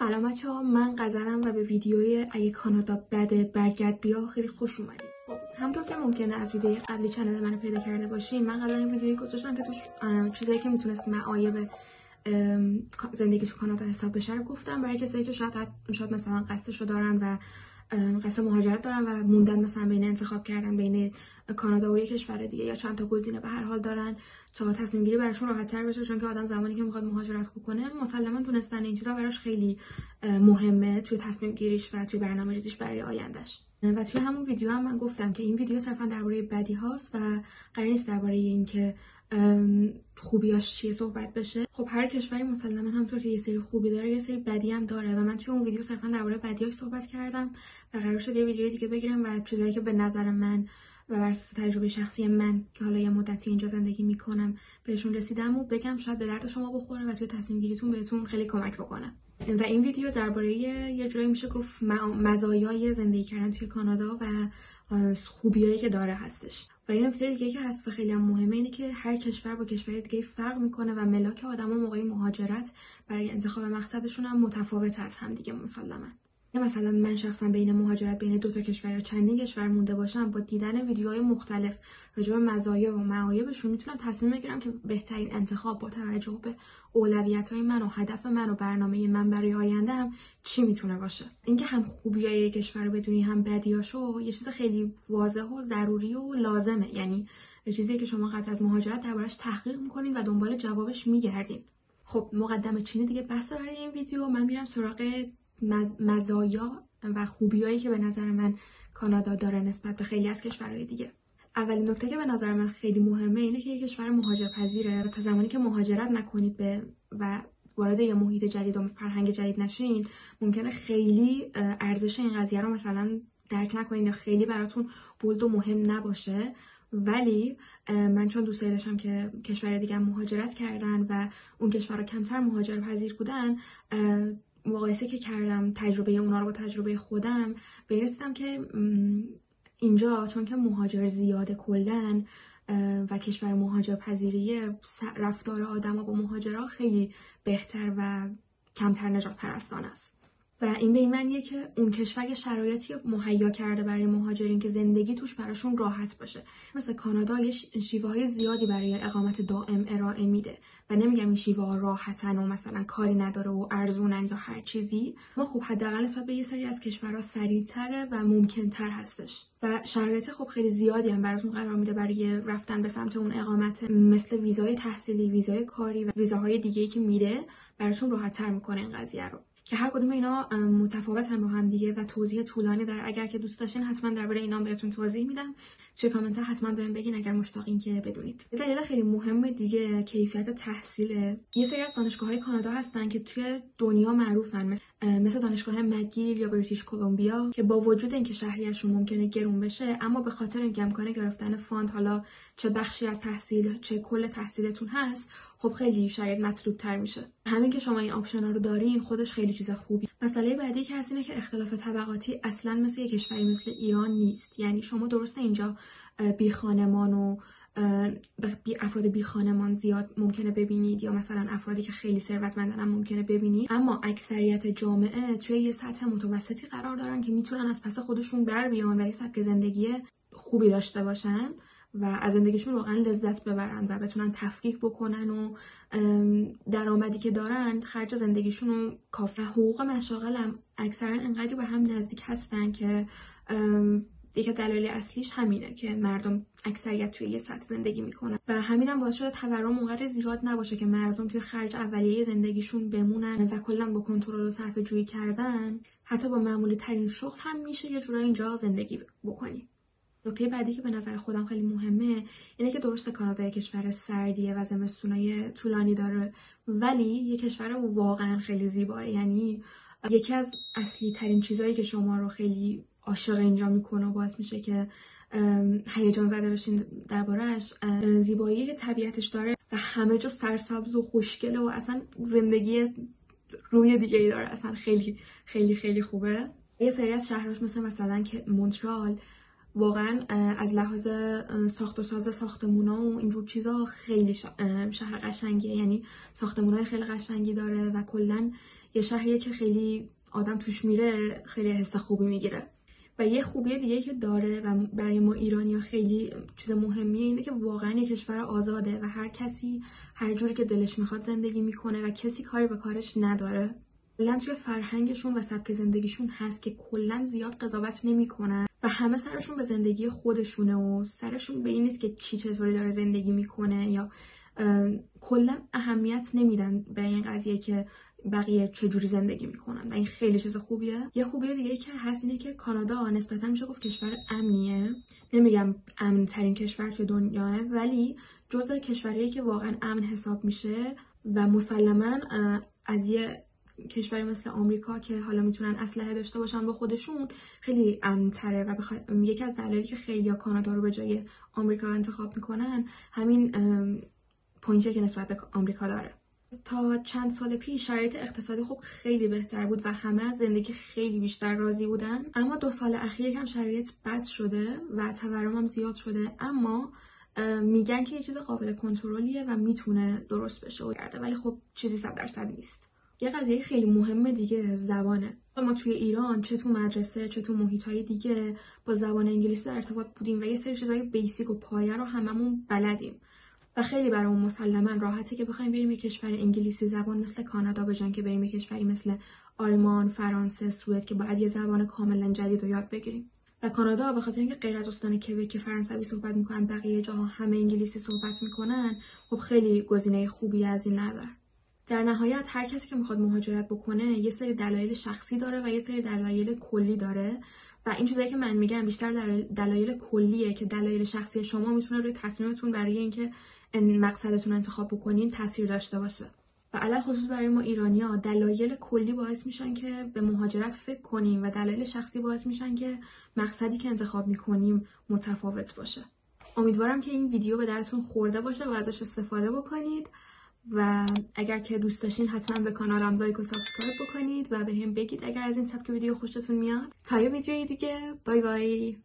سلام بچه من غزلم و به ویدیوی اگه کانادا بده برگرد بیا. خیلی خوش اومدید خب همطور که ممکنه از ویدیوی قبلی چنل منو پیدا کرده باشین من قبلا این ویدیویی گذاشتم که توش چیزایی که می‌تونست معایب زندگی تو کانادا حساب بشه رو گفتم. برای کسایی که شاید شاید مثلا قصدش رو دارن و قصد مهاجرت دارن و موندن مثلا بین انتخاب کردن بین کانادا و یک کشور دیگه یا چند تا گزینه به هر حال دارن تا تصمیم گیری براشون راحت تر بشه چون که آدم زمانی که می‌خواد مهاجرت بکنه مسلما دونستن این چیزا براش خیلی مهمه توی تصمیم گیریش و توی برنامه ریزیش برای آیندهش و توی همون ویدیو هم من گفتم که این ویدیو صرفا درباره بدی هاست و قرار نیست درباره اینکه خوبیاش چیه صحبت بشه؟ خب هر کشوری مسلما همونطور که یه سری خوبی داره یه سری بدی هم داره و من توی اون ویدیو صرفا درباره بدیاش صحبت کردم و قرار شد یه ویدیو دیگه بگیرم و چیزایی که به نظر من و بر اساس تجربه شخصی من که حالا یه مدتی اینجا زندگی می‌کنم بهشون رسیدم و بگم شاید به درد شما بخوره و توی تصمیم گیریتون بهتون خیلی کمک بکنه. و این ویدیو درباره یه جایی میشه گفت مزایای زندگی کردن توی کانادا و خوبیایی که داره هستش. و یه نکته دیگه که هست و خیلی هم مهمه اینه که هر کشور با کشور دیگه فرق می‌کنه و ملاک آدما موقع مهاجرت برای انتخاب مقصدشون هم متفاوت از هم دیگه مسلما. یا مثلا من شخصا بین مهاجرت بین دو تا کشور یا چندین کشور مونده باشم با دیدن ویدیوهای مختلف راجع به مزایا و معایبشون می‌تونم تصمیم بگیرم که بهترین انتخاب با توجه به اولویت های من و هدف من و برنامه من برای آینده هم چی می‌تونه باشه. اینکه هم خوبی های کشور رو بدونی هم بدیاشو یه چیز خیلی واضح و ضروری و لازمه. یعنی چیزی که شما قبل از مهاجرت دربارش تحقیق می‌کنین و دنبال جوابش میگردین. خب مقدمه چینی دیگه بسته برای این ویدیو. من میرم سراغ مزایا و خوبیایی که به نظر من کانادا داره نسبت به خیلی از کشورهای دیگه. اولین نکته که به نظر من خیلی مهمه اینه که یک کشور مهاجرپذیره تا زمانی که مهاجرت نکنید به و وارد یه محیط جدید و فرهنگ جدید نشین ممکنه خیلی ارزش این قضیه رو مثلا درک نکنید یا خیلی براتون بولد و مهم نباشه. ولی من چون دوست داشتم که کشور دیگه مهاجرت کردن و اون کشورها کمتر مهاجر پذیر بودن مقایسه که کردم تجربه اونا رو با تجربه خودم به که اینجا چون که مهاجر زیاده کلن و کشور مهاجر پذیری رفتار آدم با مهاجرها خیلی بهتر و کمتر نجات پرستان است. و این به این معنیه که اون کشور یه شرایطی مهیا کرده برای مهاجرین که زندگی توش براشون راحت باشه. مثل کانادا یه شیوه های زیادی برای اقامت دائم ارائه میده و نمیگم این شیوه ها راحتن و مثلا کاری نداره و ارزونن یا هر چیزی. ما خب حداقل نسبت به یه سری از کشورها سریعتره و ممکنتر هستش. و شرایط خب خیلی زیادی هم براتون قرار میده برای رفتن به سمت اون اقامت مثل ویزای تحصیلی ویزای کاری و ویزاهای دیگه که میده براتون راحتتر می‌کنه این قضیه رو. که هر کدوم اینا متفاوتن با هم دیگه و توضیح طولانی در اگر که دوست داشتین حتما درباره اینا بهتون توضیح میدم. توی کامنت ها حتما بهم بگین اگر مشتاقین که بدونید. دلیل خیلی مهم دیگه کیفیت تحصیل. یه سری از دانشگاه های کانادا هستن که توی دنیا معروفن. مثل دانشگاه McGill یا British Columbia که با وجود اینکه شهریهشون ممکنه گرون بشه اما به خاطر اینکه امکان گرفتن fund حالا چه بخشی از تحصیل چه کل تحصیلتون هست خب خیلی شاید مطلوب تر میشه. همین که شما این option ها رو دارین خودش خیلی چیز خوبی. مسئله بعدی که هست اینه که اختلاف طبقاتی اصلا مثل یک کشوری مثل ایران نیست. یعنی شما درسته اینجا بی خانمان و بی افراد بی خانمان زیاد ممکنه ببینید یا مثلا افرادی که خیلی ثروتمندن هم ممکنه ببینید. اما اکثریت جامعه توی یه سطح متوسطی قرار دارن که می‌تونن از پس خودشون بر بیان و یه سبک زندگی خوبی داشته باشن. و از زندگیشون واقعا لذت ببرن و بتونن تفریح بکنن و درآمدی که دارن خرج زندگیشون رو کافه حقوق مشاغل هم اکثرا انقدر به هم نزدیک هستن که یکی دلایل اصلیش همینه که مردم اکثریت توی یه سطح زندگی می‌کنن. و همینم باعث شده تورم اونقدر زیاد نباشه که مردم توی خرج اولیه زندگیشون بمونن و کلا با کنترل و صرف جویی کردن. حتی با معمولی ترین شغل هم میشه یه جورایی اینجا زندگی بکنی. نکته بعدی که به نظر خودم خیلی مهمه اینه که درست کانادا کشور سردیه و زمستونای طولانی داره ولی یه کشور واقعا خیلی زیباه. یعنی یکی از اصلی ترین چیزهایی که شما رو خیلی عاشق اینجا می‌کنه و باعث میشه که هیجان زده بشین دربارهش زیبایی که طبیعتش داره و همه جا سرسبز و خوشگله و اصلا زندگی روی دیگه ای داره. اصلا خیلی خیلی خیلی خوبه. یه سری از شهرهاش مثل مثلا که مونترال واقعا از لحاظ ساخت و ساز ساختمونا و اینجور چیزا خیلی شهر قشنگیه. یعنی ساختمونای خیلی قشنگی داره و کلا یه شهریه که خیلی آدم توش میره خیلی حس خوبی می‌گیره. و یه خوبی دیگه که داره و برای ما ایرانی خیلی چیز مهمیه اینه که واقعا یه کشور آزاده و هر کسی هر جوری که دلش می‌خواد زندگی می‌کنه و کسی کاری به کارش نداره. کلا توی فرهنگشون و سبک زندگیشون هست که کلا زیاد قضاوت نمی‌کنن. و همه سرشون به زندگی خودشونه و سرشون به این نیست که کی چطوری داره زندگی می‌کنه یا کلا اهمیت نمیدن به این قضیه که بقیه چجوری زندگی می‌کنن و این خیلی چیز خوبیه. یه خوبیه دیگه که هست اینه که کانادا نسبتا میشه گفت کشور امنیه. نمیگم امن ترین کشور توی دنیاه ولی جزء کشوریه که واقعا امن حساب میشه و مسلما از یه کشوری مثل آمریکا که حالا می‌تونن اسلحه داشته باشن با خودشون خیلی امنتره و بخ... یکی از دلایلی که خیلی کانادا رو به جای آمریکا انتخاب می‌کنن همین پوینتی که نسبت به آمریکا داره. تا چند سال پیش شرایط اقتصادی خوب خیلی بهتر بود و همه از زندگی خیلی بیشتر راضی بودن. اما دو سال اخیر یکم شرایط بد شده و تورم هم زیاد شده. اما میگن که یه چیز قابل کنترلیه و می‌تونه درست بشه و ولی خب چیزی صد درصد نیست. یه قضیه خیلی مهم دیگه زبانه. ما توی ایران چه تو مدرسه چه تو محیط های دیگه با زبان انگلیسی در ارتباط بودیم و یه سری چیزای بیسیک و پایه رو هممون بلدیم. و خیلی برامون مسلما راحته که بخوایم بریم یه کشور انگلیسی زبان مثل کانادا بجان که بریم یه کشوری مثل آلمان، فرانسه، سوئد که باید یه زبان کاملا جدید رو یاد بگیریم. و کانادا به خاطر اینکه غیر از استان کبک که فرانسوی صحبت می‌کنن بقیه جاها همه انگلیسی صحبت می‌کنن خب خیلی گزینه خوبی از این نظر. در نهایت هر کسی که می‌خواد مهاجرت بکنه یه سری دلایل شخصی داره و یه سری دلایل کلی داره. و این چیزایی که من میگم بیشتر دلایل کلیه که دلایل شخصی شما می‌تونه روی تصمیمتون برای اینکه مقصدتون انتخاب بکنین تاثیر داشته باشه. و علل خصوص برای ما ایرانیا دلایل کلی باعث میشن که به مهاجرت فکر کنیم و دلایل شخصی باعث میشن که مقصدی که انتخاب می‌کنیم متفاوت باشه. امیدوارم که این ویدیو به دردتون خورده باشه و ازش استفاده بکنید. و اگر که دوست داشتین حتما به کانالم like و subscribe بکنید و بهم بگید اگر از این سبک ویدیو خوشتون میاد. تا یه ویدیوی دیگه. bye bye.